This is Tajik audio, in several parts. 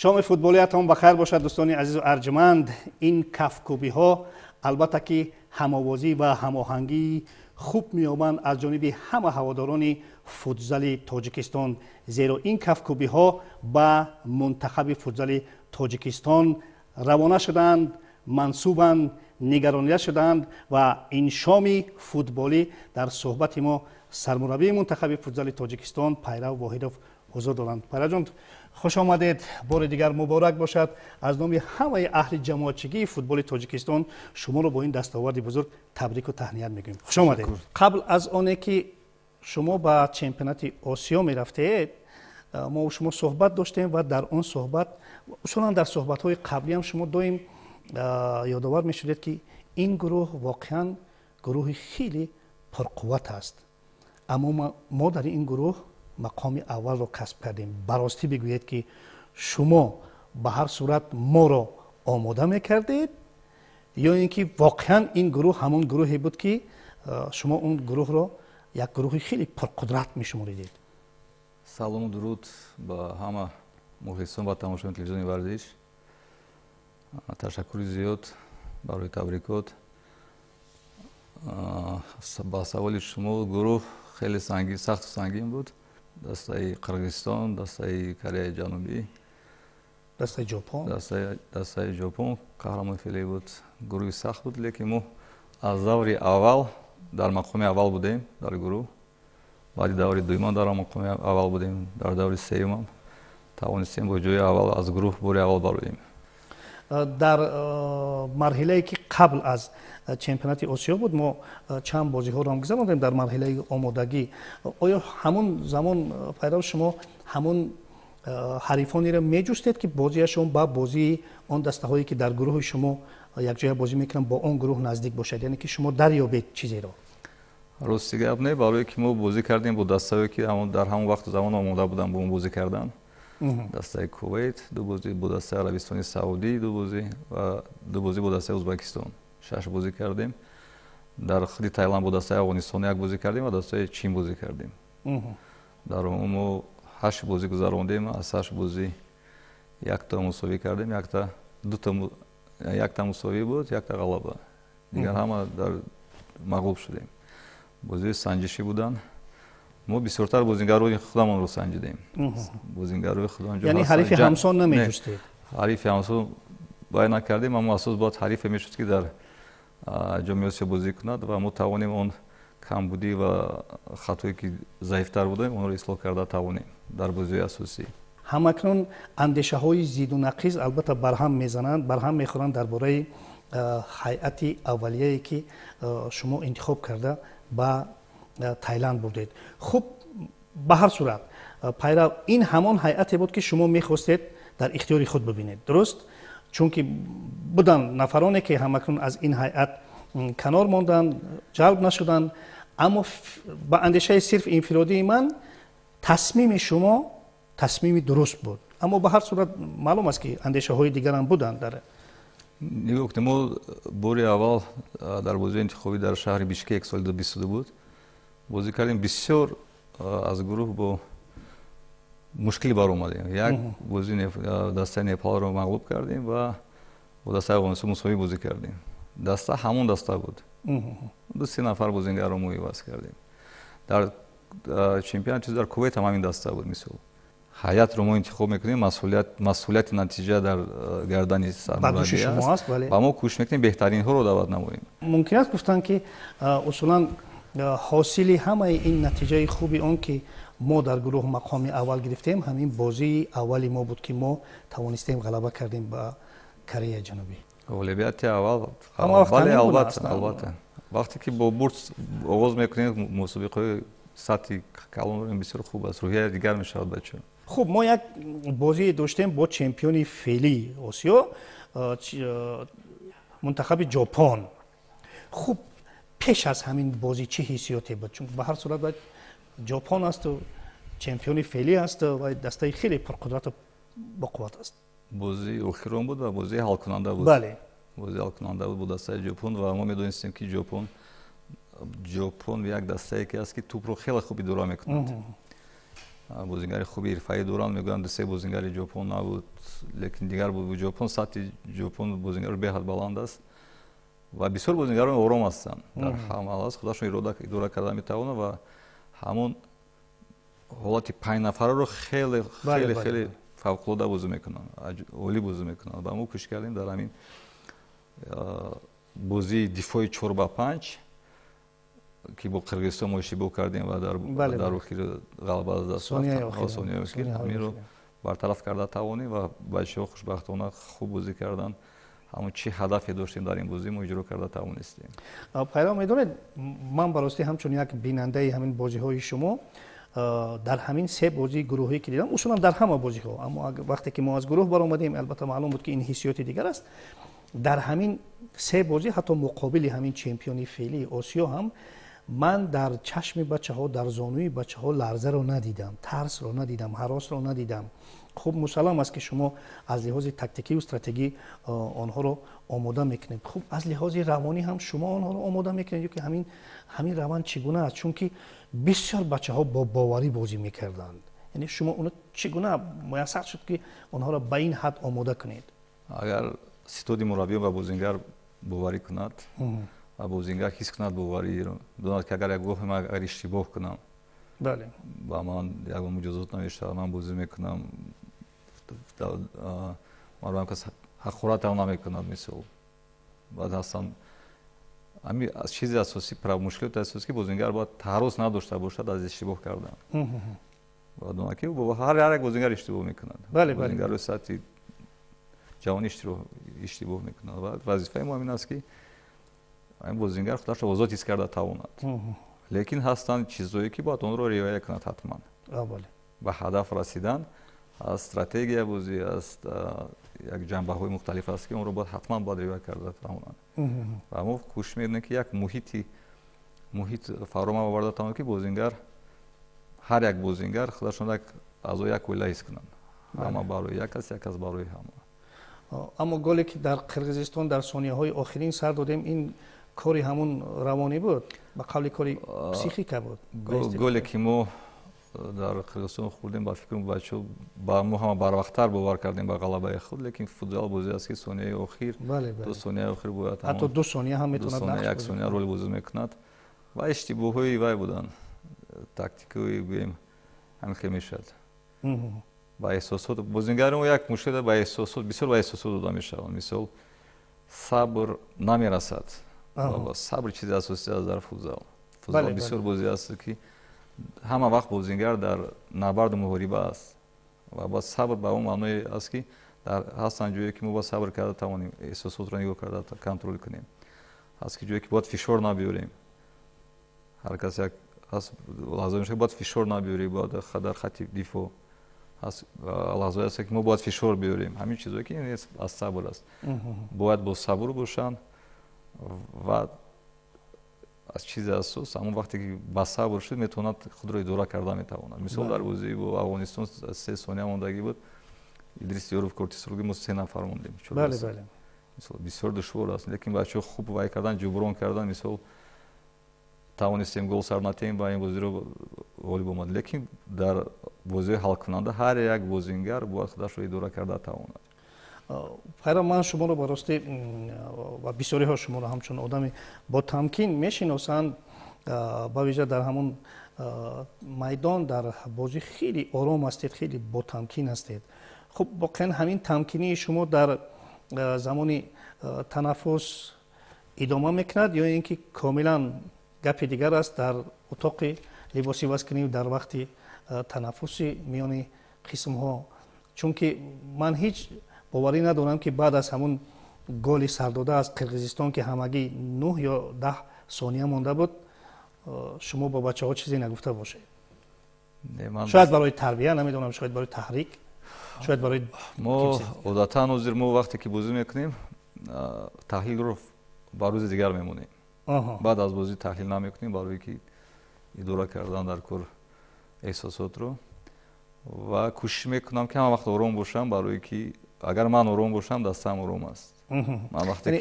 шоми футболиятон ба хайр бошад дӯстони азизу арҷманд ин кафкӯбиҳо албатта ки ҳамовозӣ ва ҳамоҳангии хуб меёбанд аз ҷониби ҳама ҳаводорони футзали тоҷикистон зеро ин кафкӯбиҳо ба мунтахаби футзали тоҷикистон равона шуданд мансубанд нигаронида шуданд ва ин шоми футболӣ дар суҳбати мо сармураббии мунтахаби футзали тоҷикистон пайрав воҳидов ҳузур доранд пайраҷон хуш омадед бори дигар муборак бошад аз номи ҳамаи аҳли ҷамоатчигии футболи тоҷикистон шуморо бо ин дастоварди бузург табрику таҳният мегӯем хуш омадед қабл аз оне ки шумо ба чемпионати осиё мерафтед мо шумо суҳбат доштем ва дар он суҳбат усулан дар суҳбатҳои қаблиам шумо доим ёдовар мешудед ки ин гурӯҳ воқеан гурӯҳи хеле пурқувват аст аммо мо дар ин гурӯҳ мақоми аввалро касб кардем. Баростӣ бигӯед ки шумо ба ҳар сурат моро омода мекардед ё ин ки воқеан ин гурӯҳ ҳамон гурӯҳе буд ки шумо он гурӯҳро як гурӯҳи хеле пурқудрат мешуморидед. Салому дуруд ба ҳама мухлисон ва тамошои телевизиони варзиш. Ташаккури зиёд барои табрикот. Ба саволи шумо гурӯҳ хеле сахту сангин буд дастаи қирғизистон дастаи кореяи ҷанубӣ дастаи ҷопон. дастаи ҷопон қаҳрамони феъле буд гурӯҳи сахт буд лекин мо аз даври аввал дар мақоми аввал будем дар гурӯҳ. Баъди даври дуюмам дар мақоми аввал будем дар даври сеюмам. Тавонистем бо ҷои аввал аз гурӯҳ бори аввал бароем дар марҳилае ки қабл аз чемпионати осиё буд мо чанд бозиҳоро ҳам гузаронидем дар марҳилаи омодагӣ. Оё ҳамон замон пайрав шумо ҳамон ҳарифонеро меҷустед ки бозияшон ба бозии он дастаҳое ки дар гурӯҳи шумо якҷоя бозӣ мекунанд бо он гурӯҳ наздик бошад яъне ки шумо дарёбед чизеро. Рости гап не барое ки мо бозӣ кардем бо дастаҳое ки дар ҳамон вақту замон омода буданд бо мо бозӣ кардан дастаи кувейт ду бозӣ бо дастаи арабистони саудӣ ду бозӣ ва ду бозӣ бо дастаи ӯзбекистон шаш бозӣ кардем. Дар худи тайланд бо дастаи афғонистон як бозӣ кардем ва дастаи чин бозӣ кардем. Дар умум мо ҳашт бозӣ гузарондем аз ҳашт бозӣ якта мусовӣ кардем якта дута якта мусовӣ буд якта ғалаба. Дигар ҳама дар мағлуб шудем. Бозии санҷишӣ буданд мо бисёртар бозингарои худамонро санҷидем бозингарои худамяни ҳарифи ҳамсон намеҷустед ҳарифи ҳамсон бай накардем аммо асос бояд ҳарифе мешуд ки дар ҷомеи осиё бозӣ кунад ва мо тавонем он камбудӣ ва хатое ки заифтар будем онро ислоҳ карда тавонем дар бозиҳои асосӣ ҳамакнун андешаҳои зиду нақиз албатта барҳам мезананд барҳам мехӯранд дар бораи ҳайати аввалияе ки шумо интихоб карда ба тайланд бурдед. Хуб ба ҳар сурат пайрав ин ҳамон ҳайате буд ки шумо мехостед дар ихтиёри худ бибинед. Дуруст? Чунки буданд нафароне ки ҳамакнун аз ин ҳайат канор монданд ҷалб нашуданд. Аммо ба андешаи сирф инфиродии ман тасмими шумо тасмими дуруст буд. Аммо ба ҳар сурат маълум аст ки андешаҳои дигарам буданд дар нигоҳ кунед мо бори аввал дар бозии интихобӣ дар шаҳри бишкек соли ду бисту ду буд бозӣ кардем. Бисёр аз гурӯҳ бо мушкилӣ баромадем. Як бози дастаи непалро мағлуб кардем ва бо дастаи афғонистон мусовӣ бозӣ кардем. Даста ҳамон даста буд. Ду се нафар бозингарро мо иваз кардем. Дар чемпионати дар кувейт ҳам ҳамин даста буд мисол. Ҳайатро мо интихоб мекунем масъулияти натиҷа дар гардани сармураббӣ аст? Ва мо кӯшиш мекунем беҳтаринҳоро даъват намоем. Мумкин аст гуфтанд ки усулан ҳосили ҳамаи ин натиҷаи хуби он ки мо дар гурӯҳ мақоми аввал гирифтем ҳамин бозии аввали мо буд ки мо тавонистем ғалаба кардем ба кореяи ҷанубӣ. Ғолибияти аввалбале албатта албатта. вақте ки бо бурд оғоз мекунем мусобиқаҳои сатҳи калон бисёр хуб аст рӯҳияи дигар мешавад бачаҳо хуб мо як бозие доштем бо чемпиони феълии осиё мунтахаби ҷопон. Хуб пеш аз ҳамин бозӣ чӣ ҳиссиёте буд чунки ба ҳар сурат бояд ҷопон асту чемпиони феълӣ асту ва дастаи хеле пурқудрату боқувват аст бозии охирон буд ва бозии ҳалкунанда буд бале бозии ҳалкунанда буд бо дастаи ҷопон ва мо медонистем ки ҷопон ҷопон як дастае ки аст ки тӯпро хеле хуб идора мекунад бозингари хуби ирфаӣ доранд мегӯянд дусе бозингари ҷопон набуд лекин дигар буд ҷопон сатҳи ҷопон бозингаро беҳад баланд аст ва бисёр бозингарон ором ҳастанд. Дар ҳамал аст худашон идора карда метавонад ва ҳамон ҳолати панҷнафараро хеле хеле хеле фавқулода бозӣ мекунанд олӣ бозӣ мекунанд. Ва мо кӯшиш кардем дар ҳамин бозии дифои чор ба панҷ ки бо қирғизистон мо иштибоҳ кардем ва дар охир ғалаба аз даст сонияи охир ҳаминро бартараф карда тавонем ва бачаҳо хушбахтона хуб бозӣ карданд ҳамон чӣ ҳадафе доштем дар ин бозӣ мо иҷро карда тавонистем пайро медонед ман барости ҳамчун як бинандаи ҳамин бозиҳои шумо дар ҳамин се бозии гурӯҳие ки дидам усулан дар ҳама бозиҳо аммо вақте ки мо аз гурӯҳ баромадем албатта маълум буд ки ин ҳиссиёти дигар аст дар ҳамин се бозӣ ҳатто муқобили ҳамин чемпиони феълии осиё ҳам ман дар чашми бачаҳо дар зонуи бачаҳо ларзаро надидам тарсро надидам ҳаросро надидам хуб мусаллам аст ки шумо аз лиҳози тактикию стратегӣ онҳоро омода мекунед хуб аз лиҳози равонӣ ҳам шумо онҳоро омода мекунед ки ҳамин ҳамин раванд чӣ гуна аст чунки бисёр бачаҳо бо боварӣ бозӣ мекарданд яъне шумо уно чӣ гуна муяссар шуд ки онҳоро ба ин ҳад омода кунед агар ситоди мураббиён ва бозингар боварӣ кунад ва бозингар ҳис кунад бовариро донад ки агар як гоҳе ман агар иштибоҳ кунам бале ба ман ягон муҷозот намешавад ман бозӣ мекунам маро кас ҳақоратам намекунад мисол. Баъд ҳастан ами чизи асосӣ мушкилоти асосӣ ки бозингар бояд таҳаррус надошта бошад аз иштибоҳ кардан ва донад ки ҳар як бозингар иштибоҳ мекунад. Бозингарои сатҳи ҷавонӣ иштибоҳ мекунад. Ва вазифаи мо ҳамин аст ки ин бозингар худашро озод ҳис карда тавонад. Лекин ҳастанд чизое ки бояд онро риоя кунад ҳатман. Ба ҳадаф расидан аз стратегия бозӣ аз як ҷанбаҳои мухталиф аст ки онро бояд ҳатман бояд риоя карда тавонад ва мо кӯшиш мекунем ки як муҳити муҳит фарома оварда тавонад ки бозингар ҳар як бозингар худашон як аъзо як оила ҳис кунанд ҳама барои як аст як аст барои ҳама. Аммо голе ки дар қирғизистон дар сонияҳои охирин сар додем ин кори ҳамун равонӣ буд? Ба қавли кори психика буд? Голе ки мо дар қирғизистон хӯрдем ба фикрм бачаҳо ба мо ҳама барвақттар бовар кардем ба ғалабаи худ лекин футзал бозе аст ки сонияи охир ду сонияи охир бояд ҳатто ду сония ҳам метавонад як сония роли бозӣ мекунад ва иштибоҳҳои вай буданд тактикаи гӯем ҳамин хел мешавад ба эҳсосот бозингари мо як мушкил ба эҳсосот бисёр ба эҳсосот дода мешаванд мисол сабр намерасад сабр чизи асосӣ аст дар футзал футзал бисёр бозӣ аст ки ҳама вақт бозингар дар набарду муҳориба аст. Ва ба сабр ба он маъное аст ки ҳастанд ҷое ки мо бояд сабр карда тавонем эҳсосотро нигоҳ карда контрол кунем. Ҳаст ки ҷое ки бояд фишор набиёрем. Ҳар кас як лаҳзае мешавад бояд фишор набиёрем бояд дар хати дифоъ ҳаст лаҳзое аст ки мо бояд фишор биёрем. Ҳамин чизое ки аз сабр аст. Бояд бо сабр бошанд ва аз чизи асос ҳамон вақте ки ба сабр шуд метавонад худро идора карда метавонад. Мисол дар бозии бо афғонистон се сония мондагӣ буд идрис ёров кортисрӯги мо се нафар мондем. Бисёр душвор аст. Лекин бачаҳо хуб вай кардан ҷуброн кардан. Мисол тавонистем гол сар натем ба ин бозиро ғолиб омад. Лекин дар бозиҳои ҳалкунанда ҳар як бозингар бояд худашро идора карда тавонад хайра ман шуморо барости ва бисёриҳо шуморо ҳамчун одами бо тамкин мешиносанд ба вижа дар ҳамун майдон дар бозӣ хеле ором ҳастед хеле ботамкин ҳастед. Хуб воқеан ҳамин тамкинии шумо дар замони танаффус идома мекунад ё ин ки комилан гапи дигар аст дар утоқи либоси васкунӣ дар вақти танаффуси миёни қисмҳо. Чунки ман ҳеҷ боварӣ надорам ки баъд аз ҳамун голи сардода аз қирғизистон ки ҳамагӣ нӯҳ ё даҳ сония монда буд шумо ба бачаҳо чизе нагуфта бошед. Шояд барои тарбия намедонам шояд барои таҳрик шояд барои мо одатан ҳозир мо вақте ки бозӣ мекунем таҳлилро ба рӯзи дигар мемонем. Баъд аз бозӣ таҳлил намекунем барое ки идора кардан дар кор эҳсосотро. Ва кӯшиш мекунам ки ҳама вақт ором бошам барое ки агар ман ором бошам дастам ором аст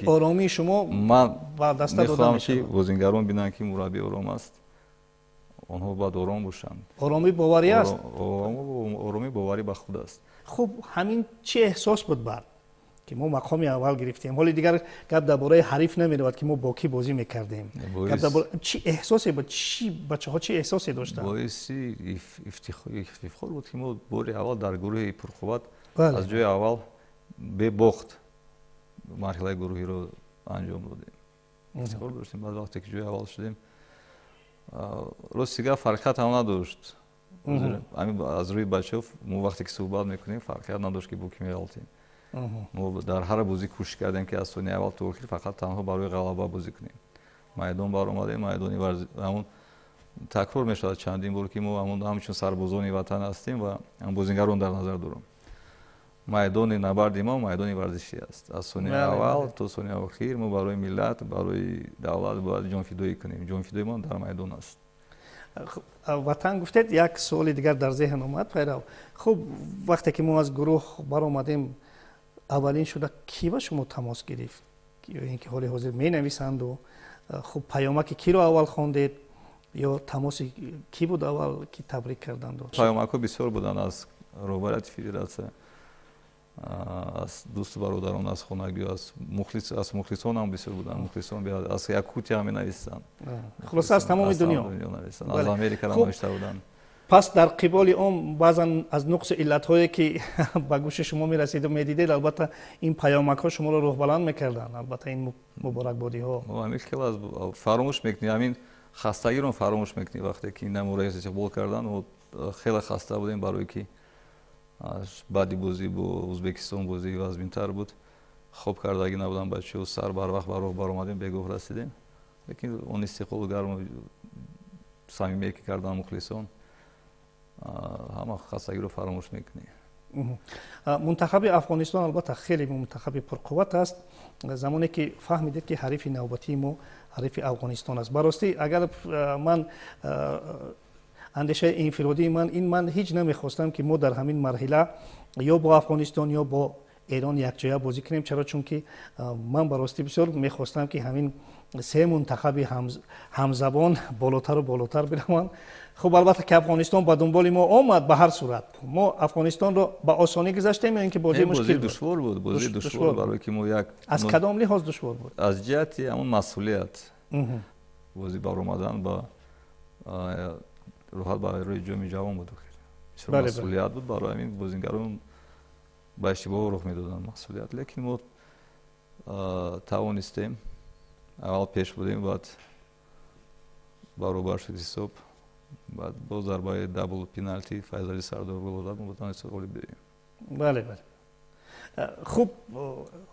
оромии шумо ман мехоҳам ки бозингарон бинанд ки мураббӣ ором аст онҳо бояд ором бошанд оромӣ боварӣ аст оромӣ боварӣ ба худ аст хуб ҳамин чӣ эҳсос буд бад ки мо мақоми аввал гирифтем ҳоли дигар гап дар бораи ҳариф намеравад ки мо бо кӣ бозӣ мекардем чӣ эҳсосе буд чӣ бачаҳо чӣ эҳсосе доштанд боиси ифтихор буд ки мо бори аввал дар гурӯҳи пурқувват аз ҷои аввал бебохт. Марҳилаи гурӯҳиро анҷом додем. Ифтихор доштем баъд вақте ки ҷои аввал шудем рости гап фарқият ҳам надошт. Аз рӯи бачаҳо мо вақте ки суҳбат мекунем фарқият надошт ки бо кӣ меғалтем мо дар ҳар бозӣ кӯшиш кардем ки аз сони аввал то охир фақат танҳо барои ғалаба бозӣ кунем. Майдон баромадем майдони ҳамун такрор мешавад чандин бор ки мо ҳамчун сарбозони ватан ҳастем ва бозингарон дар назар дорам майдони набарди мо майдони варзишӣ аст. Аз сони аввал то сони охир мо барои миллат барои давлат бояд ҷонфидоӣ кунем. Ҷонфидоимон дар майдон аст. Ватан гуфтед як суоли дигар дар зеҳн омад. Пайрав хуб вақте ки мо аз гурӯҳ баромадем аввалин шуда кӣ ба шумо тамос гирифт? Ин ки ҳоли ҳозир менависанду хуб паёмаки киро аввал хондед ё тамоси кӣ буд аввал ки табрик карданду паёмакҳо бисёр буданд аз роҳбарияти федератсия аз дӯсту бародарон аз хонагиҳо аз мухлисонам бисёр буданд. Мухлисон аз якутия менависанд хулоса аз тамоми дунё. аз америка навишта буданд? Пас дар қиболи он баъзан аз нуқси иллатҳое ки ба гӯши шумо мерасиду медидед албатта ин паёмакҳо шуморо рӯҳбаланд мекарданд. Албатта ин муборакбодиҳо. Ҳамин фаромӯш мекунӣ. Ҳамин хастагиро фаромӯш мекунӣ. Вақте ки намураи истиқбол карданд хеле хаста будем барое ки баъди бозӣ бо ӯзбекистон бозии вазминтар буд. Хоб кардагӣ набуданд бачаҳо сар барвақт ба роҳ баромадем бегоҳ расидем. Лекин он истиқбол гарм самимие ки карданд мухлисон ҳама хастагиро фаромӯш мекунӣ. Мунтахаби афғонистон албатта хеле мунтахаби пурқувват аст. Замоне ки фаҳмидед ки ҳарифи навбатии мо ҳарифи афғонистон аст. Баростӣ агар ман андешаи инфиродии ман ин ман ҳеҷ намехостам ки мо дар ҳамин марҳила ё бо афғонистон ё бо эрон якҷоя бозӣ кунем чаро чунки ман баростӣ бисёр мехостам ки ҳамин се мунтахаби ҳамзабон болотару болотар бираванд хуб албатта ки афғонистон ба дунболи мо омад ба ҳар сурат мо афғонистонро ба осонӣ гузаштем ё ин ки бозии мушкил душвор буд бозии душвор барое ки мо як аз кадом лиҳоз душвор буд аз ҷиҳати ҳамон масъулият бозӣ баромадан ба роҳат ба рӯи ҷоми ҷавон буд бисёр масъулият буд барои ҳамин бозингарон ба иштибоҳ рух медоданд масъулият лекин мо тавонистем аввал пеш будем баъд баробар шуд ҳисоб баъд боз зарбаи дабл пеналти файзали сардор гол дод мо тонистем ғолиб бирем бале. Бале хуб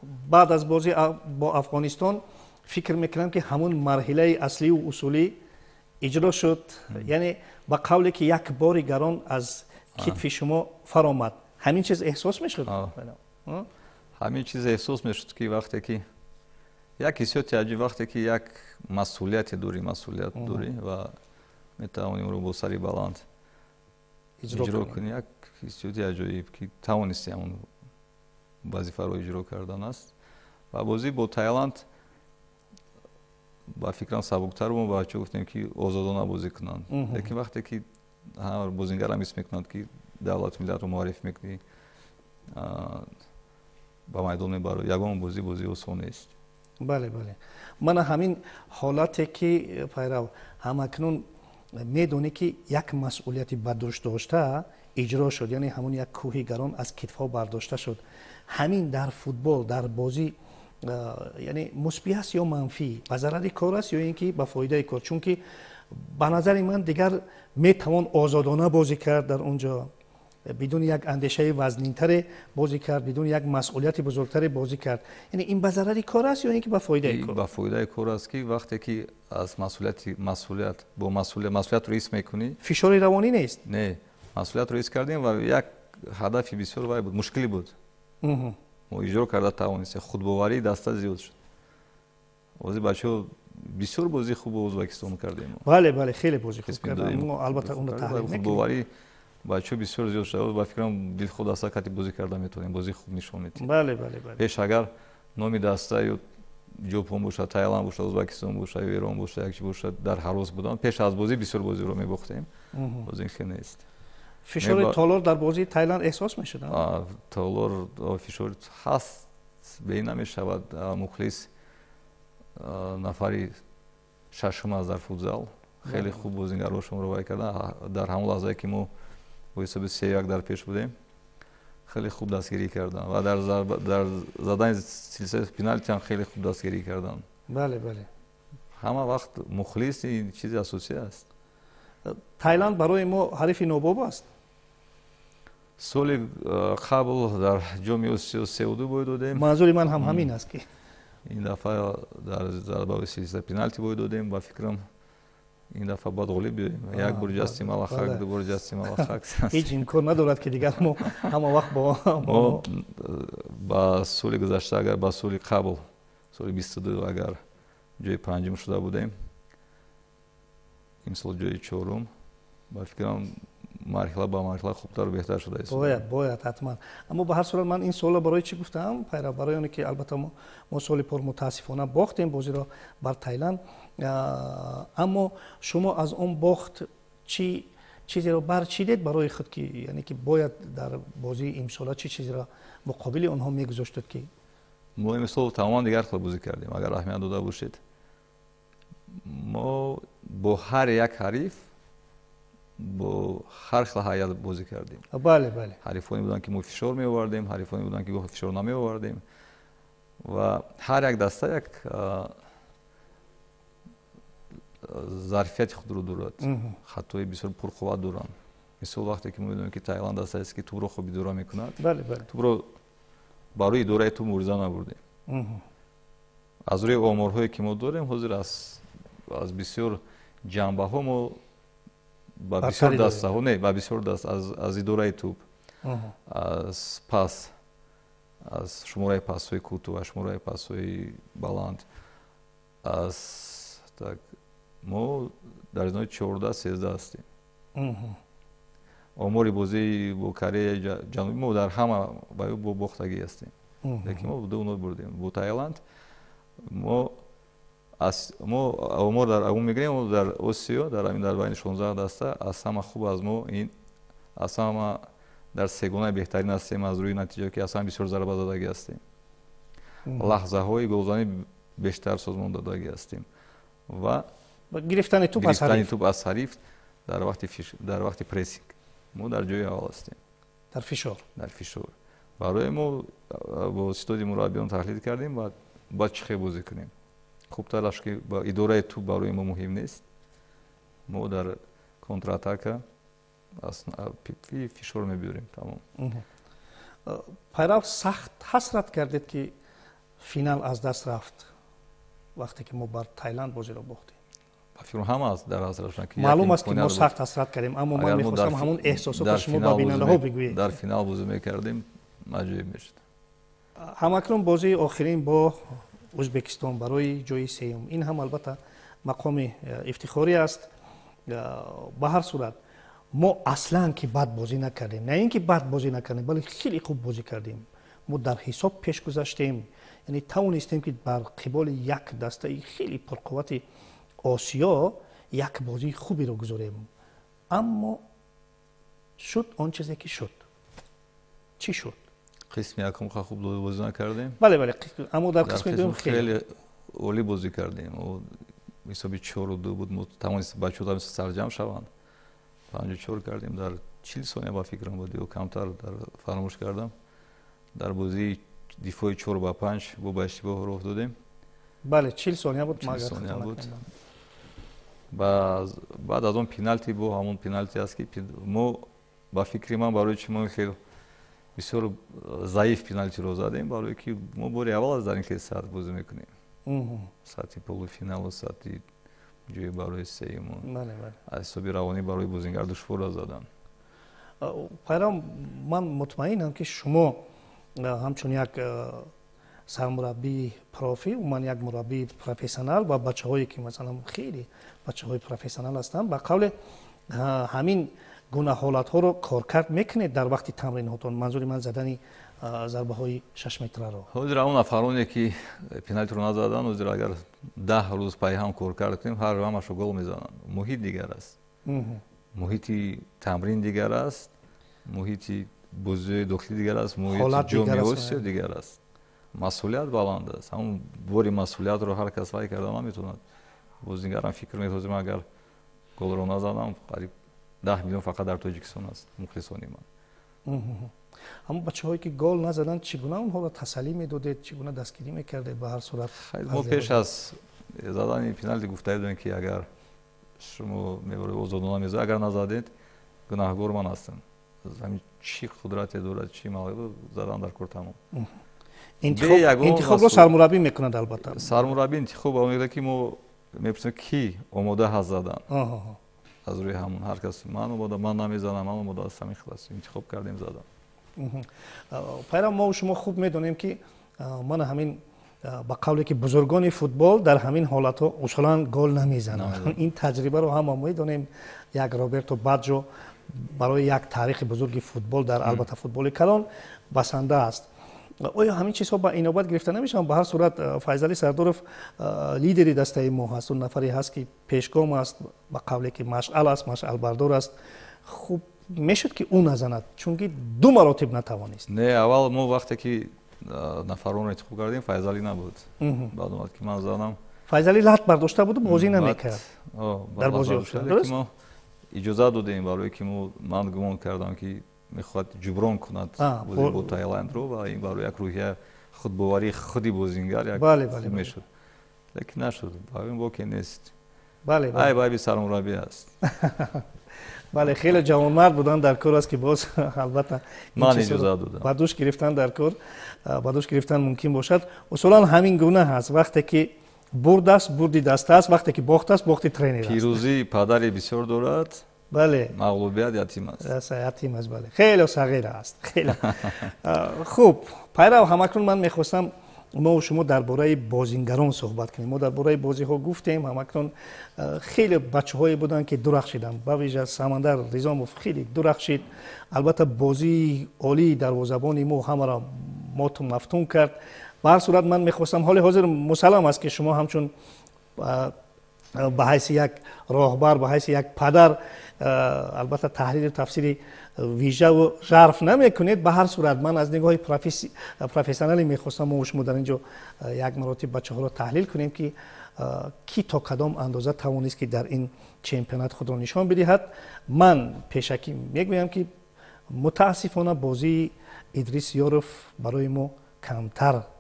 баъд аз бозӣ бо афғонистон фикр мекунам ки ҳамун марҳилаи аслию усулӣ иҷро шуд яъне ба қавле ки як бори гарон аз китфи шумо фаромад ҳамин чиз эҳсос мешуд ҳамин чиз эҳсос мешуд ки вақте ки як ҳиссиёти аҷиб вақте ки як масъулияте дорӣ масъулият дорӣ ва метавонӣ онро бо сари баланд иҷро кунӣ як ҳиссиёти аҷоиб ки тавонистӣ ҳамон вазифаро иҷро кардан аст ва бозӣ бо тайланд ба фикрам сабуктар мо бачаҳо гуфтем ки озодона бозӣ кунанд лекин вақте ки бозингарам ҳис мекунанд ки давлату миллатро муарриф мекунӣ ба майдон мебаро ягон бозӣ бозии осон нест бале бале мана ҳамин ҳолате ки пайрав ҳамакнун медонӣ ки як масъулияти ба дӯш дошта иҷро шуд яъне ҳамун як кӯҳи гарон аз китфҳо бардошта шуд ҳамин дар футбол дар бозӣ яъне мусбӣ аст ё манфӣ ба зарари кор аст ё ин ки ба фоидаи кор чунки ба назари ман дигар метавон озодона бозӣ кард дар он ҷо бидуни як андешаи вазнинтаре бозӣ кард бидуни як масъулияти бузургтаре бозӣ кард яъне ин ба зарари кор аст ё ин ки ба фоидаи кор ба фоидаи кор аст ки вақте ки аз масъулияти масъулият бо масъулиятро ҳис мекунӣ фишори равонӣ нест не масъулиятро ҳис кардем ва як ҳадафи бисёр вай буд мушкилӣ буд мо иҷро карда тавонистем. Худбоварии даста зиёд шуд. Бози бачаҳо бисёр бозии хуб бо ӯзбекистон кардем. Бале бале хеле бозӣ хуб кардем албатта онро таҳлил мекунем бачаҳо бисёр зиёд шуда ба фикрам дилхуд аста кати бозӣ карда метавонем. Бозии хуб нишон медиҳем бале бале бале. Пеш агар номи даста ё ҷопон бошад тайланд бошад ӯзбекистон бошад эрон бошад якчи бошад дар ҳарос будам пеш аз бозӣ бисёр бозиро мебохтем. Боз хел нест фишори толор дар бозии тайланд эҳсос мешуд толор фишори ҳаст бе намешавад мухлис нафари шашум аст дар футзал. Хеле хуб бозингарҳошон ровай кардан. Дар ҳамон лаҳзае ки мо бо ҳисоби се як дар пеш будем хеле хуб дастгирӣ кардан. Ва дар задани силсилаи пеналти ҳам хеле хуб дастгирӣ кардан. Бале бале. Ҳама вақт мухлис чизи асосӣ аст. Тайланд барои мо ҳарифи нобоб аст соли қабл дар ҷоми осиё сеуду бой додем. Манзури ман ҳам ҳамин аст ки. Ин дафъа дар зарбаи силсилаи пеналти бой додем. Ба фикрам ин дафъа бояд ғолиб биёем. Як бор ҷастим алахак ду бор ҷастим алахак ҳеҷ имкон надорад ки дигар мо ҳама вақт бо ба соли гузашта агар ба соли қабл соли бисту ду агар ҷои панҷум шуда будем имсол ҷои чорум ба фикрам марҳила ба марҳила хубтару беҳтар шуда бояд бояд ҳатман. Аммо ба ҳар сурат ман ин суолро барои чӣ гуфтам пайра барои оне ки албатта мо соли пор мутаассифона бохтем бозиро бар тайланд. Аммо шумо аз он бохт чӣ чизеро барчидед барои худ ки яъне ки бояд дар бозии имсола чӣ чизеро муқобили онҳо мегузоштед ки? Мо имсол тамоман дигар хел бозӣ кардем. Агар аҳамият дода бошед мо бо ҳар як ҳариф бо ҳар хел ҳайят бозӣ кардем. Бале бале. Ҳарифоне буданд ки мо фишор меовардем ҳарифоне буданд ки гоҳ фишор намеовардем. Ва ҳар як даста як зарфияти худро дорад хатои бисёр пурқувват доранд мисол вақте ки мо медонем ки тайланд дастаест ки тубро хоб идора мекунад тубро барои идораи туб мубориза набурдем. Аз рӯи оморҳое ки мо дорем ҳозир аз бисёр ҷанбаҳо мо ба бисёр дастаҳо не ба бисёр даст аз идораи туб. Аз пас аз шумораи пасҳои кӯтоҳ аз шумораи пасҳои баланд. Аз так мо дар зинои чорда сезда ҳастем. Омори бозии бо кореяи ҷанубӣ мо дар ҳама бо бохтагӣ ҳастем. Лекин мо ду нот бурдем. Бо таиланд мо мо омор дар мо мегӯем дар осиё дар ҳамин дар байни шонздаҳ даста аз ҳама хуб аз мо ин аз ҳама дар сегонаи беҳтарин ҳастем аз рӯи натиҷа ки аз ҳама бисёр зарбазадагӣ ҳастем лаҳзаҳои голзанӣ бештар созмон додагӣ ҳастем ва гирифтани туп гирифтани туп аз ҳариф дар вақти дар вақти прессинг мо дар ҷои аввал ҳастем дар фишор дар фишор барои мо бо ситоди мураббиён таҳлил кардем ва бояд чӣ хел бозӣ кунем хубтараш ки ба идораи туп барои мо муҳим нест. Мо дар контратака фишор мебиёрем тамом. Пайрав сахт ҳасрат кардед ки финал аз даст рафт вақте ки мо бар тайланд бозиро бохтем. Маълум аст ки мо сахт ҳасрат кардем аммо ман мехостам ҳамон эҳсосото шумо ба бинандаҳо бигӯед дар финал бозӣ мекардем аҷоиб мешуд ҳамакнун бозии охирин бо ӯзбекистон барои ҷои сеюм ин ҳам албатта мақоми э, ифтихорӣ аст э, ба ҳар сурат мо аслан ки бад бозӣ накардем на ин ки бад бозӣ накардем балки хеле хуб бозӣ кардем мо дар ҳисоб пеш гузаштем яъне тавонистем ки бар қиболи як дастаи хеле пурқуввати осиё як бозии хуберо гузорем аммо шуд он чизе ки шуд чӣ шуд қисми якум ха хуб бозӣ накардем? Бале бале аммо дар қисми дуюм хеле. олӣ бозӣ кардем. Ҳисоби чору ду буд тавонист бачаҳо сарҷам шаванд. Панҷу чор кардем. Дар чил сония ба фикрам буд ё камтар дар фаромӯш кардам. Дар бозии дифои чор ба панҷ бо ба иштибоҳ роҳ додем. Бале чил сония буд сония буд. баъд аз он пеналти бо ҳамон пеналти аст ки мо ба фикри ман барои чи мо хел бисёр заиф пеналтиро задем барое ки мо бори аввал аст дар ин хел сатҳ бозӣ мекунем. Сатҳи полуфиналу сатҳи ҷои барои сеюму аз ҳисоби равонӣ барои бозингар душвор аст задан пайрам ман мутмаинам ки шумо ҳамчун як сармураббии профи умуман як мураббии профессионал ва бачаҳое ки масалан хеле бачаҳои профессионал ҳастанд ба қавле ҳамин гуна ҳолатҳоро коркард мекунед дар вақти тамринҳотон манзури ман задани зарбаҳои шашметраро ҳозир ҳамон нафароне ки пеналтиро назадан ҳозир агар даҳ рӯз пайҳам коркард кунем ҳар ҳамашо гол мезананд. Муҳит дигар аст. Муҳити тамрин дигар аст. Муҳити бозиҳои дохилӣ дигар аст. Муҳити ҷоми осиё дигар аст. Масъулият баланд аст. Ҳамн бори масъулиятро ҳар кас вай карда наметавонад бозигарам фикр метозим агар голро назадам қариб даҳ миллион фақат дар тоҷикистон аст мухлисони ман. Аммо бачаҳое ки гол назаданд чӣ гуна онҳоро тасаллӣ медодед чӣ гуна дастгирӣ мекардед ба ҳар сурат мо пеш аз задани пеналти гуфта будем ки агар шумо мебаред озодона меза агар назадед гунаҳгор ман ҳастам ҳамин чӣ қудрате дорад чӣ мало задан дар кор тамом. Интихобро сармураббӣ мекунад албатта. Сармураббӣ интихоб омеда ки мо мепурсем ки омода ҳаст задан аз рӯи ҳамон ҳар кас ман омода ман намезанам ман омода ҳастам ихлас интихоб кардем задам пайрам мо шумо хуб медонем ки мана ҳамин ба қавле ки бузургони футбол дар ҳамин ҳолатҳо усулан гол намезананд ин таҷрибаро ҳама медонем як роберто баджо барои як таърихи бузурги футбол дар албатта футболи калон басанда аст оё ҳамин чизҳо ба инобат гирифта намешаванд ба ҳар сурат файзали сардоров лидери дастаи мо ҳаст. Он нафаре ҳаст ки пешгом аст ба қавле ки машъал аст машъалбардор аст. Хуб мешуд ки ӯ назанад чунки ду маротиб натавонист. Не аввал мо вақте ки нафаронро интихоб кардем файзалӣ набуд. Баъд омад ки ман занам файзалӣ лат бардошта буду бозӣ намекард дар бозӣ мо иҷозат додем барое ки мо ман гумон кардам ки мехоҳад ҷуброн кунад бо тайландро ва ин барои як рӯҳия худбоварии худи бозингар як мешуд лекин нашуд баин воке нест ай байби сармураббӣ аст бале хеле ҷавонмард буданд дар кор аст ки боз албатта ман иҷозат додам ба дӯш гирифтан дар кор ба дӯш гирифтан мумкин бошад усулан ҳамин гуна ҳаст вақте ки бурд аст бурди даста аст вақте ки бохт аст бохти тренер аст пирӯзӣ падари бисёр дорад бале мағлубият ятим аст ятим аст бале хеле сағир аст хеле хуб пайрав ҳамакнун ман мехостам мо шумо дар бораи бозингарон суҳбат кунем мо дар бораи бозиҳо гуфтем ҳамакнун хеле бачаҳое буданд ки дурахшиданд ба вижа самандар ризомов хеле дурахшид албатта бозии олии дарвозабони мо ҳамаро моту мафтун кард ба ҳар сурат ман мехостам ҳоли ҳозир мусаллам аст ки шумо ҳамчун ба ҳайси як роҳбар ба ҳайси як падар албатта таҳрири тафсири вижаву жарф намекунед. Ба ҳар сурат ман аз нигоҳи профессионалӣ мехостам мо шумо дар инҷо як маротиб бачаҳоро таҳлил кунем ки кӣ то кадом андоза тавонист ки дар ин чемпионат худро нишон бидиҳад. Ман пешакӣ мегӯям ки мутаассифона бозии идрис ёров барои мо камтар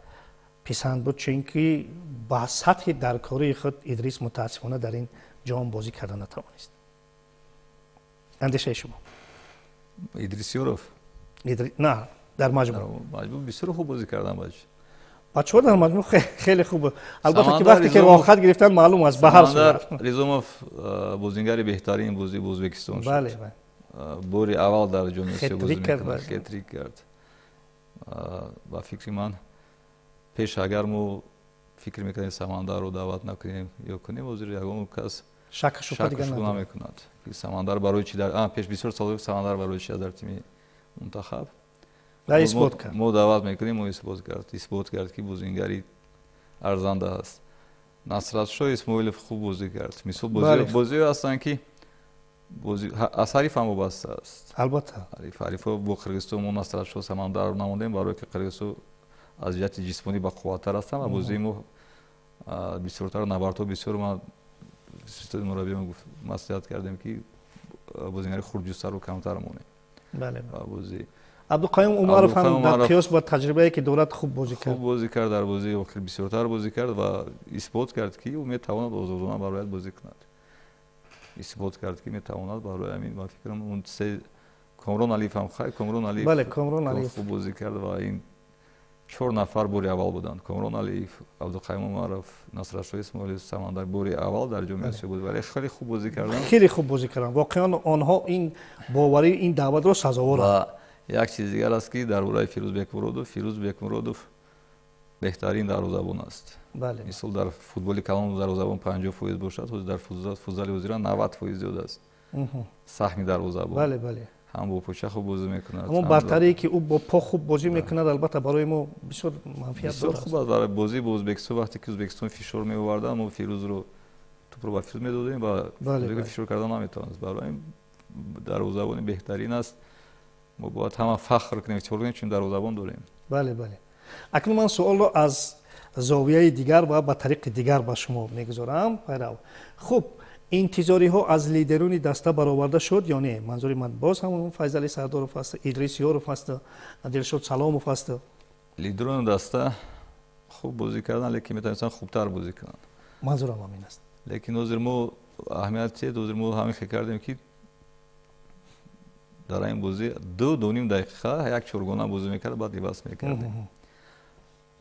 писанд буд чунки ба сатҳи даркории худ идрис мутаассифона дар ин ҷом бозӣ карда натавонист андешаи шумо идрисёров на дар маҷмӯъ маҷмӯъ бисёр хуб бозӣ кардан бач бачаҳо дар маҷмӯъ хеле хуб албатта ки вақте ки роҳхат гирифтан маълум аст ба ҳар сурат ризомов бозингари беҳтарин бозӣ бо ӯзбекистон шуд бале бори аввал дар ҷомиҳетрик кард ба фикри ман пеш агар мо фикр мекардем самандарро даъват накунем ё кунем ҳозир ягон кас шакшубҳа намекунад самандар барои чи пеш бисёр сол самандар барои чи дар тими мунтахаб. Мо даъват мекунем мо исбот кард. Исбот кард ки бозингари арзанда аст. Насратшоҳ исмоилов хуб бозӣ кард. Мисол бозиҳое ҳастанд ки аз ҳариф ҳам вобаста аст. Албатта. Ҳарифҳо бо қиргизистон мо насратшоҳ самандарро намондем барое ки қиргизистон аз ҷиҳати ҷисмонӣ бақувваттар ҳастанд ва бозии мо бисёртар набардҳо бисёр системи мураббиён гуфт маслиҳат кардем ки бозингари хурдҷустаро камтар монем бозӣ абдуқоюм умаров ҳам дар қиёс ба таҷрибае ки дорад хуб бозӣ кард. Хуб бозӣ кард дар бозии охир бисёртар бозӣ кард ва исбот кард ки ӯ метавонад озодона барояд бозӣ кунад. Исбот кард ки метавонад барои ҳамин ба фикрам он се комрон алиев ҳам хай комрон алиев хуб бозӣ кард ва ин чор нафар бори аввал буданд комрон алиев абдуқаим умаров насратшоҳ исмоилов самандар бори аввал дар ҷоми осиё буд вале хеле хуб бозӣ карданд хеле хуб бозӣ карданд воқеан онҳо ин боварӣ ин даъватро сазоворанд як чиз дигар аст ки дар бораи фирӯз бекмуродов фирӯз бекмуродов беҳтарин дарвозабон аст мисол дар футболи калон дарвозабон панҷоҳ фоиз бошад ҳозир дар футзали ҳозира навад фоиз зиёд аст саҳми дарвозабон ҳам бо поча хуб бозӣ мекунад аммо бартарие ки ӯ бо по хуб бозӣ мекунад албатта барои мо бисёр манфиат дорад хуб аст барои бозӣ бо ӯзбекистон вақте ки ӯзбекистон фишор меовардан мо фирӯзро тупро ба фирӯз медодем ва фишор кардан наметавонист барои дарвозабони беҳтарин аст мо бояд ҳама фахр кунем ифтихор кунем чун дарвозабон дорем бале бале акнун ман суолро аз зовияи дигар ва ба тариқи дигар ба шумо мегузорам пайрав хуб интизориҳо аз лидерони даста бароварда шуд ё не манзури ман боз ҳамон файзали сардоров аст идрис ёров аст дилшод саломов аст. Лидерони даста хуб бозӣ кардан лекин метавонистанд хубтар бозӣ кунанд манзурам ҳамин аст. Лекин ҳозир мо аҳамияти ҳозир мо ҳамин фикр кардем ки дар ин бозӣ ду дуним дақиқа як чоргона бозӣ мекард баъд иваз мекардем.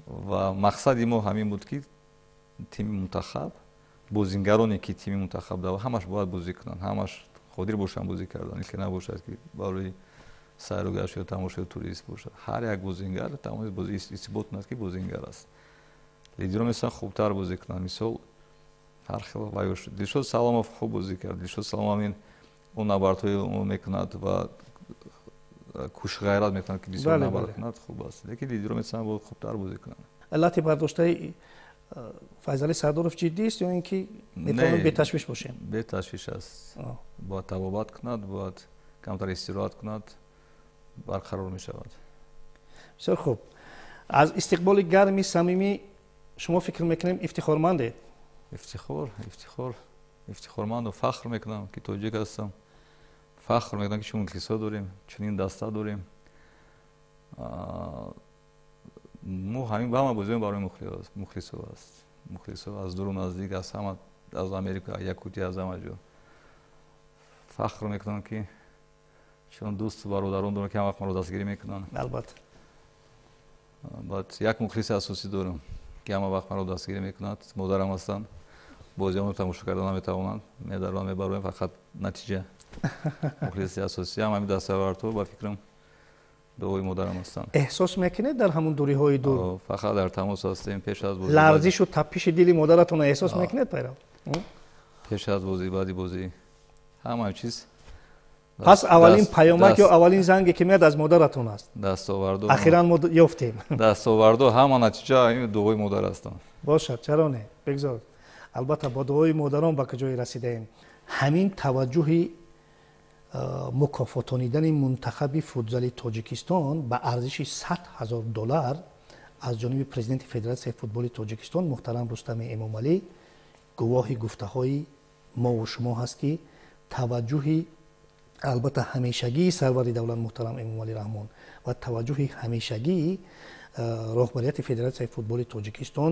Ва мақсади мо ҳамин буд ки тими мунтахаб бозингароне ки тими мунтахаб дава ҳамаш бояд бозӣ кунанд ҳамаш қодир бошанд бозӣ кардан ин ки набошад ки барои сайругашт ё тамошои турист бошад ҳар як бозингар тавонист бозӣ исбот кунад ки бозингар аст лидерон месан хубтар бозӣ кунанд мисол ҳар хел вайош дилшод саломов хуб бозӣ кард дилшод саломов амин он набардҳои он мекунад ва кушғайрат мекунад ки бисёр набард кунад хуб аст лекин лидерон месан бо хубтар бозӣ кунанд аллати бардоштаи файзали сардоров ҷиддист ё ин ки метавонем беташвиш бошем беташвиш аст бояд табобат кунад бояд камтар истироҳат кунад барқарор мешавад бисёр хуб аз истиқболи гарми самимӣ шумо фикр мекунем ифтихормандед ифтихор ифтихор ифтихорманду фахр мекунам ки тоҷик ҳастам фахр мекунам ки чун мухлисо дорем чунин даста дорем мо ҳамин ба ҳама бозием барои мухлисо аст. Мухлисо аз дуру наздик аз ҳама аз америка якутӣ аз ҳама ҷо. Фахр мекунам ки чун дӯсту бародарон дорам ки ҳама вақт маро дастгирӣ мекунанд. Албатта. Баъд як мухлиси асосӣ дорам ки ҳама вақт маро дастгирӣ мекунад. Модарам ҳастанд. Бозиҳоро тамошо карда наметавонанд. Медарванд мебароем фақат натиҷа. Мухлиси асосӣ ҳам ҳамин дастаовардҳо ба фикрам дуои модарам ҳастанд эҳсос мекунед дар ҳамон дуриҳои дур фақат дар тамос ҳастем пеш аз бозӣ ларзишу таппиши дили модаратонро эҳсос мекунед пайрав пеш аз бозӣ баъди бозӣ ҳама чиз пас аввалин паёмак ё аввалин занге ки меяд аз модаратон аст дастовардо ахиран мо ёфтем дастовардо ҳама натиҷа дуои модар ҳастанд бошад чаро не бигзор албатта бо дуои модарон ба куҷое расидаем ҳамин таваҷҷӯҳи мукофотонидани мунтахаби футзали тоҷикистон ба арзиши сад ҳазор доллар аз ҷониби президенти федератсияи футболи тоҷикистон муҳтарам рустами эмомалӣ гувоҳи гуфтаҳои мову шумо ҳаст ки таваҷҷӯҳи албатта ҳамешагии сарвари давлат муҳтарам эмомалӣ раҳмон ва таваҷҷӯҳи ҳамешагии роҳбарияти федератсияи футболи тоҷикистон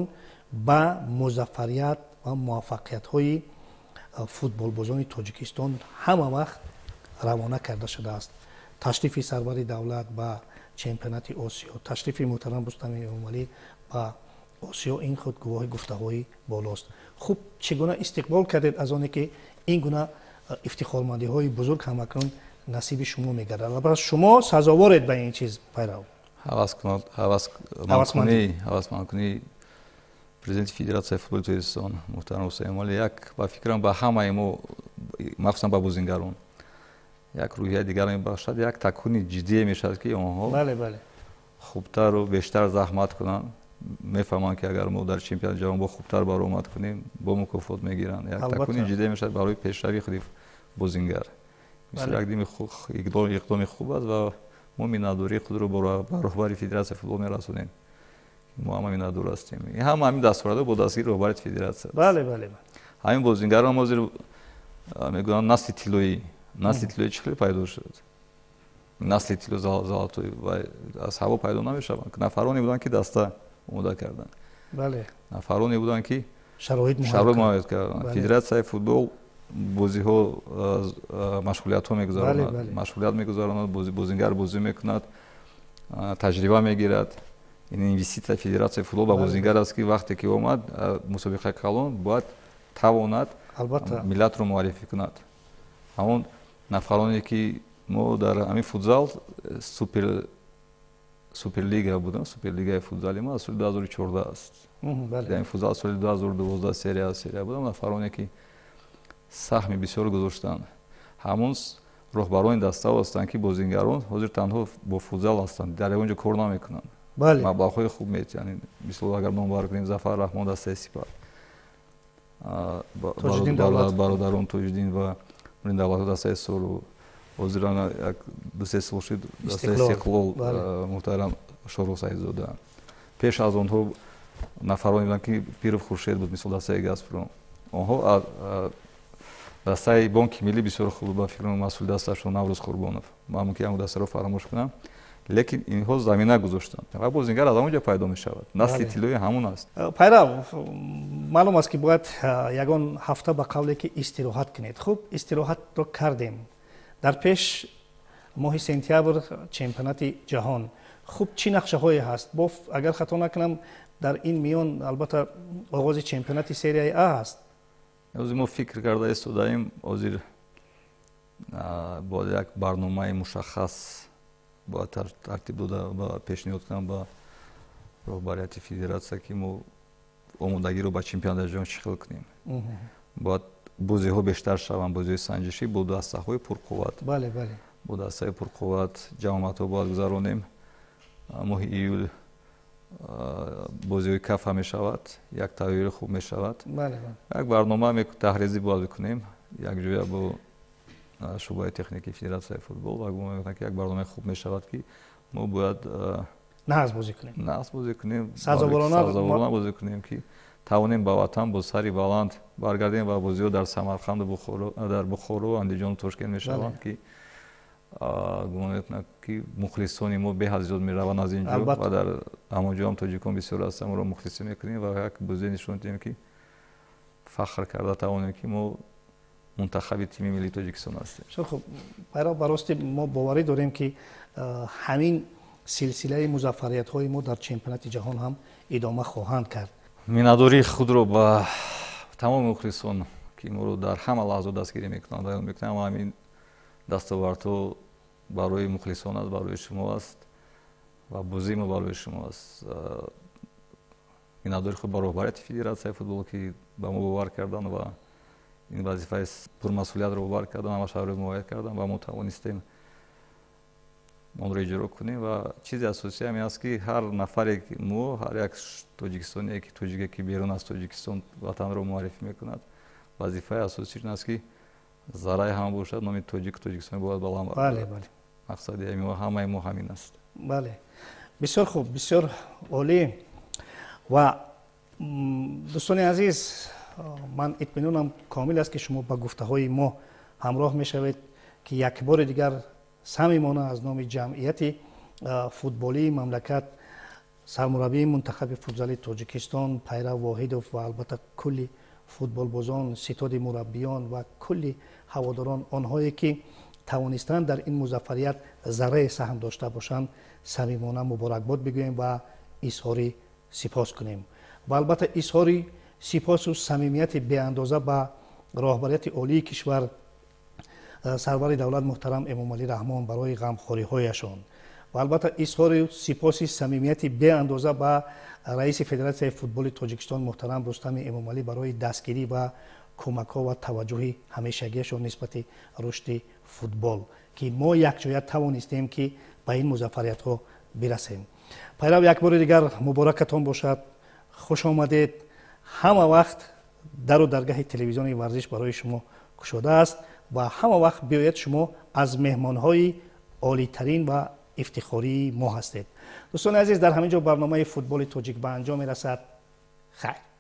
ба музаффарият ва муваффақиятҳои футболбозони тоҷикистон ҳама вақт равона карда шудааст. Ташрифи сарвари давлат ба чемпионати осиё ташрифи муҳтарам рустами эмомалӣ ба осиё ин худ гувоҳи гуфтаҳои болост. Хуб чӣ гуна истиқбол кардед аз оне ки ин гуна ифтихормандиҳои бузург ҳамакнун насиби шумо мегардад. Албатта шумо сазоворед ба ин чиз пайрав ҳавасмандкунӣ президенти федератсияи футболи тоҷикистон муҳтарам ҳусайнмолӣ як ба фикрам ба ҳамаи мо махсусан ба бозингарон як рӯҳияи дигар мебахшад як такуни ҷиддие мешавад ки онҳо хубтару бештар заҳмат кунанд мефаҳманд ки агар мо дар чемпионати ҷаҳон бо хубтар баромад кунем бо мукофот мегиранд як такуни ҷиддие мешавад барои пешрави худи бозингар як иқдоми хуб аст ва мо миннатдории худро ба роҳбари федератсияи футбол мерасонем мо ҳама миннатдор ҳастем ҳама ҳамин дастворадо бо дастгири роҳбари федератсия бале бале ҳамин бозингарон ҳозир мегӯянд насли тиллоӣ насли тиллоӣ чӣ хеле пайдо шуд? Насли тилло золотоӣ ва аз ҳаво пайдо намешаванд. Нафароне буданд ки даста омода карданд. Бале. Нафароне буданд ки шароит муайяд карданд. федератсияи футбол бозиҳо машғулиятҳо мегузаронад. Машғулият мегузаронад бозингар бозӣ мекунад таҷриба мегирад. Ин инвеститсияи федератсияи футбол ба бозингар аст ки вақте ки омад мусобиқаи калон бояд тавонад миллатро муаррифӣ кунад. Ҳамон нафароне ки мо дар ҳамин футзал супер суперлига будам суперлигаи футзали мо аз соли ду ҳазору чорда аст. Ин футзал соли ду ҳазору дувоздаҳ серия серия будам нафароне ки саҳми бисёр гузоштанд ҳамон роҳбарони даста ҳастанд ки бозингарон ҳозир танҳо бо футзал ҳастанд. Дар ягон ҷо кор намекунанд. Маблағҳои хуб мет яъне мисол агар номбар кунем зафар раҳмон дастаи сипар бародарон тоҷиддин ва давлатҳо дастаи солу ҳозир як дусе сол шуд дастаи истиқлол. муҳтарам шорух саидзода пеш аз онҳо нафароне буданд ки пиров хуршед буд мисол дастаи газпром онҳо дастаи бонки миллӣ бисёр хуб ба фикр масъули дасташон наврӯз қурбонов ман мумкин ҳамн дастаро фаромӯш кунам лекин инҳо замина гузоштанд. ва бозингар аз ҳамон ҷо пайдо мешавад. Насли тиллои ҳамон аст. Э, пайрав маълум аст ки бояд э, ягон ҳафта ба қавле ки истироҳат кунед. Хуб истироҳатро кардем. Дар пеш моҳи сентябр чемпионати ҷаҳон. Хуб чӣ нақшаҳое ҳаст. Бо агар хато накунам дар ин миён албатта оғози чемпионати серияи а аст ҳозир мо фикр карда истодаем ҳозир бояд як барномаи мушаххас бояд тартиб дода ба пешниҳод кунам ба роҳбарияти федератсия ки мо омодагиро ба чемпионати ҷаҳон чӣ хел кунем бояд бозиҳо бештар шаванд бозиҳои санҷишӣ бо дастаҳои пурқувват. Бо дастаҳои пурқувват ҷамоматҳо бояд гузаронем. Моҳи июл бозиҳои кафа мешавад як тавйёри хуб мешавад. Як барнома таҳризӣ бояд бикунем якҷоя бо шӯъбаи техникии федератсияи футбол ва гумон мекунам ки як барномаи хуб мешавад ки мо бояд нағз бозӣ кунем. нағз бозӣ кунем. Сазоворона бозӣ кунем ки тавонем ба ватан бо сари баланд баргардем ва бозиҳо дар самарқанду дар бухоро андиҷону тошкент мешаванд ки гумон мекунам ки мухлисони мо беҳад зиёд мераванд аз ин ҷо ва дар ҳамон ҷо ҳам тоҷикон бисёр ҳастанд моро мухлисӣ мекунем ва як бозӣ нишон диҳем ки фахр карда тавонем ки мо мунтахаби тими миллии тоҷикистон ҳастем. Бисёр хуб байро барости мо боварӣ дорем ки ҳамин силсилаи музаффариятҳои мо дар чемпионати ҷаҳон ҳам идома хоҳанд кард. Миннатдории худро ба тамоми мухлисон ки моро дар ҳама лаҳзо дастгирӣ мекунанд баён мекунам ҳамин дастовардҳо барои мухлисон аст барои шумо аст ва бозии мо барои шумо аст. Миннатдори худ ба роҳбарияти федератсияи футбол ки ба мо бовар карданд ва ин вазифаи пурмасъулиятро бовар карданд ҳама шаҳро ҳимоят карданд ва мо тавонистем онро иҷро кунем ва чизи асосӣ ҳамин аст ки ҳар нафаре мо ҳар як тоҷикистоние ки тоҷике ки берун аз тоҷикистон ватанро муаррифӣ мекунад. Вазифаи асосӣ ин аст ки зараи ҳама бошад номи тоҷик тоҷикистон бояд баланд бале бале. Мақсади ҳамаи мо ҳамин аст. Бале. Бисёр хуб бисёр олӣ. Ва дӯстони азиз ман итминонам комил аст ки шумо ба гуфтаҳои мо ҳамроҳ мешавед ки якбори дигар самимона аз номи ҷамъияти футболии мамлакат сармураббии мунтахаби футзали тоҷикистон пайрав воҳидов ва албатта кулли футболбозон ситоди мураббиён ва кулли ҳаводорон онҳое ки тавонистанд дар ин музаффарият зарраи саҳм дошта бошанд самимона муборакбод бигӯем ва изҳори сипос кунем ва албатта изҳори сипосу самимияти беандоза ба роҳбарияти олии кишвар сарвари давлат муҳтарам эмомалӣ раҳмон барои ғамхориҳояшон. Ва албатта изҳори сипоси самимияти беандоза ба раиси федератсияи футболи тоҷикистон муҳтарам рустами эмомалӣ барои дастгирӣ ва кӯмакҳо ва таваҷҷӯҳи ҳамешагиашон нисбати рушди футбол ки мо якҷоя тавонистем ки ба ин музаффариятҳо бирасем. Пайрав як бори дигар муборакатон бошад. Хуш омадед ҳама вақт дару даргаҳи телевизиони варзиш барои шумо кушода аст ва ҳама вақт биёяд шумо аз меҳмонҳои олитарин ва ифтихории мо ҳастед дӯстони азиз дар ҳамин ҷо барномаи футболи тоҷик ба анҷом мерасад хайр